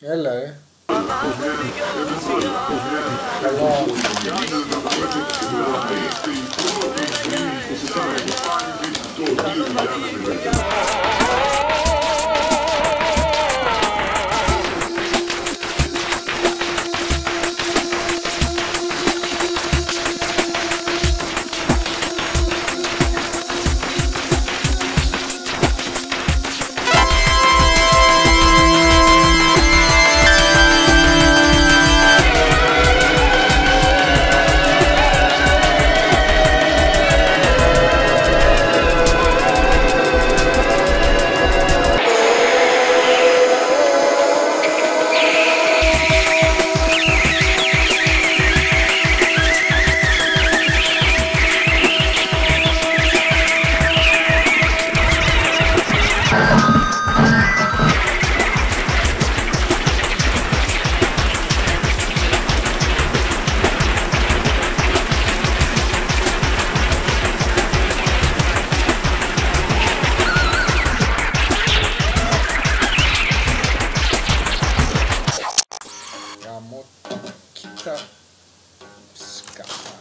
Hello. Hello. 思った。しか。